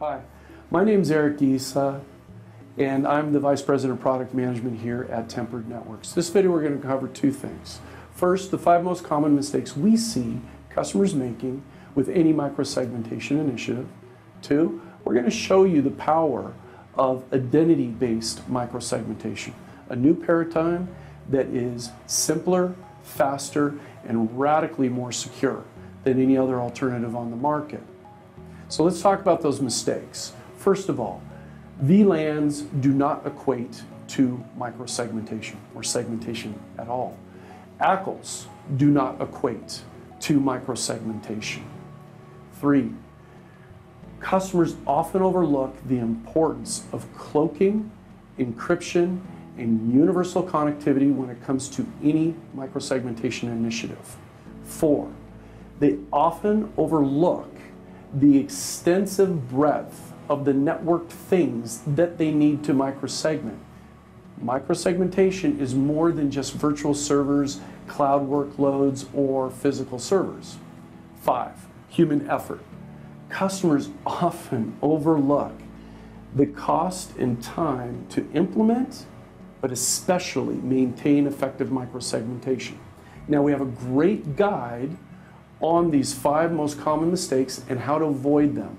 Hi, my name is Erik Giesa, and I'm the Vice President of Product Management here at Tempered Networks. This video we're going to cover two things. First, the five most common mistakes we see customers making with any microsegmentation initiative. Two, we're going to show you the power of identity-based microsegmentation, a new paradigm that is simpler, faster, and radically more secure than any other alternative on the market. So let's talk about those mistakes. First of all, VLANs do not equate to microsegmentation or segmentation at all. ACLs do not equate to microsegmentation. Three, customers often overlook the importance of cloaking, encryption, and universal connectivity when it comes to any microsegmentation initiative. Four, they often overlook the extensive breadth of the networked things that they need to microsegment. Microsegmentation is more than just virtual servers, cloud workloads, or physical servers. Five, human effort. Customers often overlook the cost and time to implement, but especially maintain effective microsegmentation. Now we have a great guide on these five most common mistakes and how to avoid them.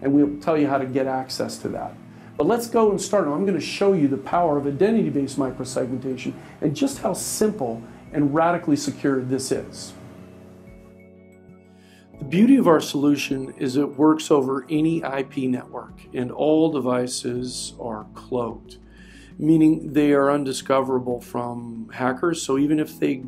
And we'll tell you how to get access to that. But let's go and start. I'm going to show you the power of identity-based microsegmentation and just how simple and radically secure this is. The beauty of our solution is it works over any IP network and all devices are cloaked, meaning they are undiscoverable from hackers. So even if they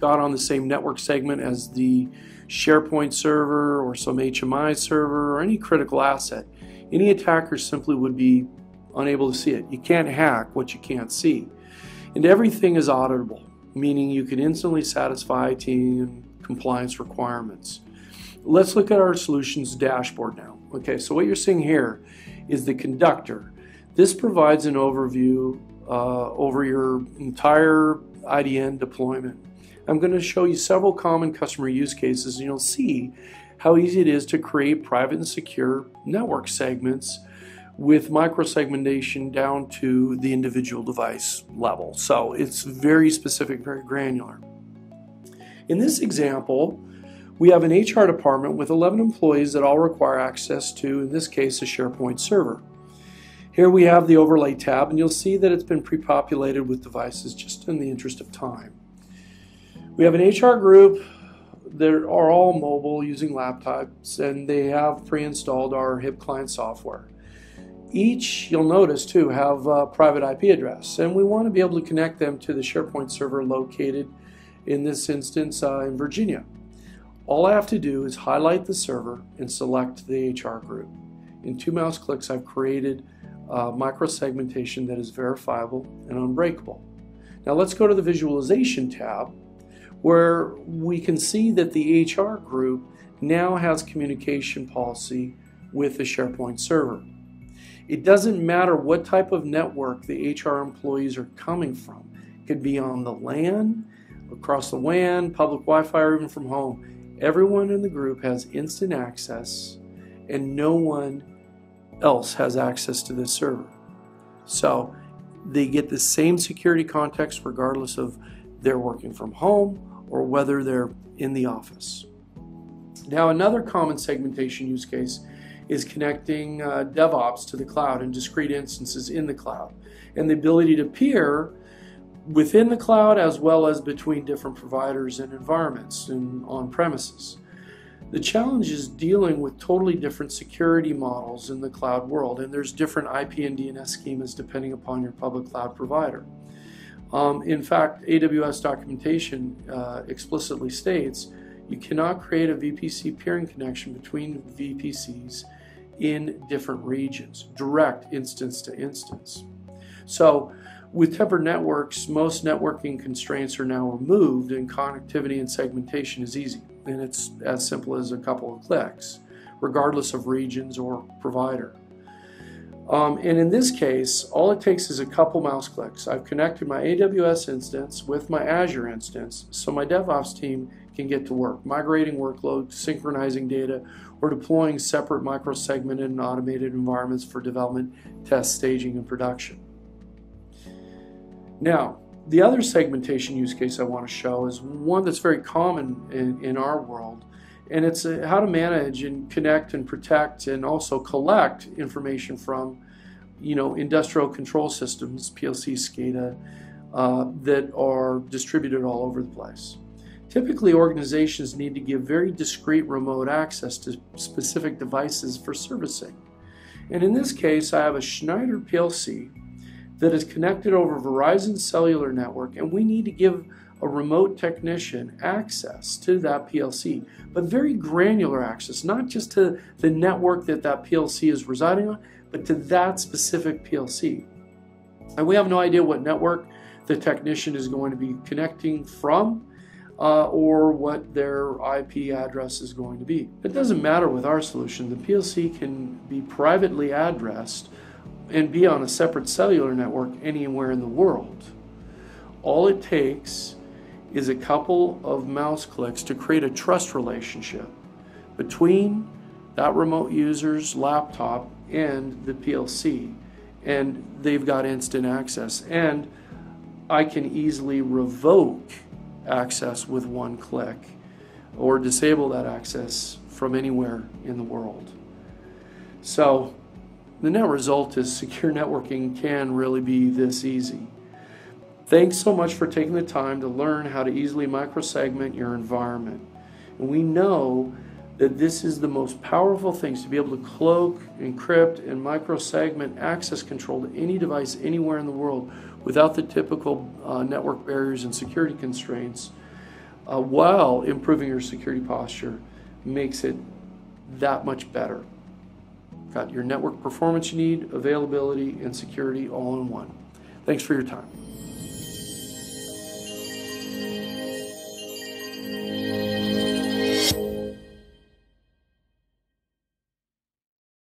got on the same network segment as the SharePoint server or some HMI server or any critical asset, any attacker simply would be unable to see it. You can't hack what you can't see. And everything is auditable, meaning you can instantly satisfy IT compliance requirements. Let's look at our solutions dashboard now. Okay, so what you're seeing here is the conductor. This provides an overview uh, over your entire IDN deployment. I'm going to show you several common customer use cases and you'll see how easy it is to create private and secure network segments with microsegmentation down to the individual device level. So it's very specific, very granular. In this example, we have an HR department with 11 employees that all require access to, in this case, a SharePoint server. Here we have the overlay tab, and you'll see that it's been pre-populated with devices just in the interest of time. We have an HR group that are all mobile using laptops, and they have pre-installed our HIP client software. Each, you'll notice too, have a private IP address, and we want to be able to connect them to the SharePoint server located in this instance uh, in Virginia. All I have to do is highlight the server and select the HR group. In two mouse clicks, I've created a microsegmentation that is verifiable and unbreakable. Now let's go to the visualization tab where we can see that the HR group now has communication policy with the SharePoint server. It doesn't matter what type of network the HR employees are coming from. It could be on the LAN, across the WAN, public Wi-Fi, or even from home. Everyone in the group has instant access and no one else has access to this server. So they get the same security context regardless of they're working from home or whether they're in the office. Now, another common segmentation use case is connecting uh, DevOps to the cloud and discrete instances in the cloud and the ability to peer within the cloud as well as between different providers and environments and on premises. The challenge is dealing with totally different security models in the cloud world, and there's different IP and DNS schemas depending upon your public cloud provider. Um, in fact, AWS documentation uh, explicitly states you cannot create a VPC peering connection between VPCs in different regions, direct instance to instance. So with tempered networks, most networking constraints are now removed and connectivity and segmentation is easy. And it's as simple as a couple of clicks, regardless of regions or provider. Um, and in this case, all it takes is a couple mouse clicks. I've connected my AWS instance with my Azure instance so my DevOps team can get to work, migrating workloads, synchronizing data, or deploying separate microsegmented and automated environments for development, test, staging, and production. Now, the other segmentation use case I want to show is one that's very common in, in our world, and it's uh, how to manage and connect and protect and also collect information from, you know, industrial control systems, PLC, SCADA, uh, that are distributed all over the place. Typically, organizations need to give very discrete remote access to specific devices for servicing. And in this case, I have a Schneider PLC that is connected over Verizon cellular network, and we need to give a remote technician access to that PLC, but very granular access, not just to the network that that PLC is residing on, but to that specific PLC. And we have no idea what network the technician is going to be connecting from uh, or what their IP address is going to be. It doesn't matter with our solution. The PLC can be privately addressed and be on a separate cellular network anywhere in the world. All it takes is a couple of mouse clicks to create a trust relationship between that remote user's laptop and the PLC. And they've got instant access. And I can easily revoke access with one click or disable that access from anywhere in the world. So the net result is secure networking can really be this easy. Thanks so much for taking the time to learn how to easily microsegment your environment. And we know that this is the most powerful things to be able to cloak, encrypt, and microsegment access control to any device anywhere in the world without the typical uh, network barriers and security constraints uh, while improving your security posture makes it that much better. Got your network performance you need, availability, and security all in one. Thanks for your time.